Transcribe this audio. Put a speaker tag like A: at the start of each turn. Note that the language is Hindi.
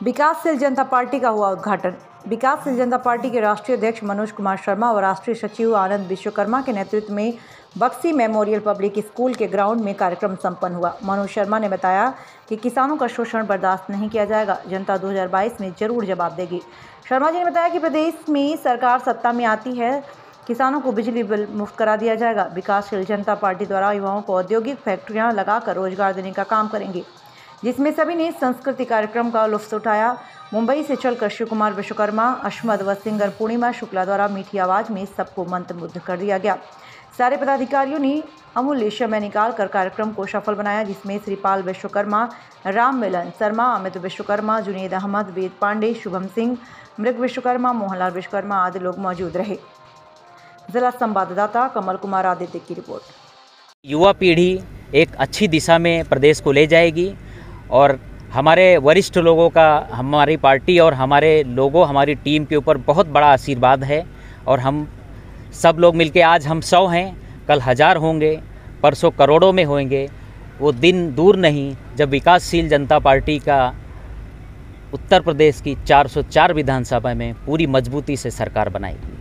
A: विकासशील जनता पार्टी का हुआ उद्घाटन। विकासशील जनता पार्टी के राष्ट्रीय अध्यक्ष मनोज कुमार शर्मा और राष्ट्रीय सचिव आनंद विश्वकर्मा के नेतृत्व में बक्सी मेमोरियल पब्लिक स्कूल के ग्राउंड में कार्यक्रम संपन्न हुआ। मनोज शर्मा ने बताया कि किसानों का शोषण बर्दाश्त नहीं किया जाएगा। जनता 2022 में ज़रूर जवाब देगी। शर्मा जी ने बताया कि प्रदेश में सरकार सत्ता में आती है। किसानों को बिजली बिल मुफ़्त करा दिया जाएगा। विकासशील जनता पार्टी द्वारा युवाओं को औद्योगिक फैक्ट्रियाँ लगाकर रोज़गार देने का काम करेंगे। जिसमें सभी ने संस्कृति कार्यक्रम का लुफ्त उठाया। मुंबई से चलकर शिव कुमार विश्वकर्मा अशमद व सिंगर पूर्णिमा शुक्ला द्वारा मीठी आवाज़ में सबको मंत्रमुग्ध कर दिया गया। सारे पदाधिकारियों ने अमूल्य समय निकाल कर कार्यक्रम को सफल बनाया, जिसमें श्रीपाल विश्वकर्मा, राम मिलन शर्मा, अमित विश्वकर्मा, जुनेद अहमद, वेद पांडे, शुभम सिंह, मृग विश्वकर्मा, मोहनलाल विश्वकर्मा आदि लोग मौजूद रहे। जिला संवाददाता कमल कुमार आदित्य की रिपोर्ट।
B: युवा पीढ़ी एक अच्छी दिशा में प्रदेश को ले जाएगी। और हमारे वरिष्ठ लोगों का, हमारी पार्टी और हमारे लोगों, हमारी टीम के ऊपर बहुत बड़ा आशीर्वाद है और हम सब लोग मिलके आज हम सौ हैं। कल हज़ार होंगे, परसों करोड़ों में होंगे। वो दिन दूर नहीं, जब विकासशील जनता पार्टी का उत्तर प्रदेश की 404 विधानसभा में पूरी मजबूती से सरकार बनाएगी।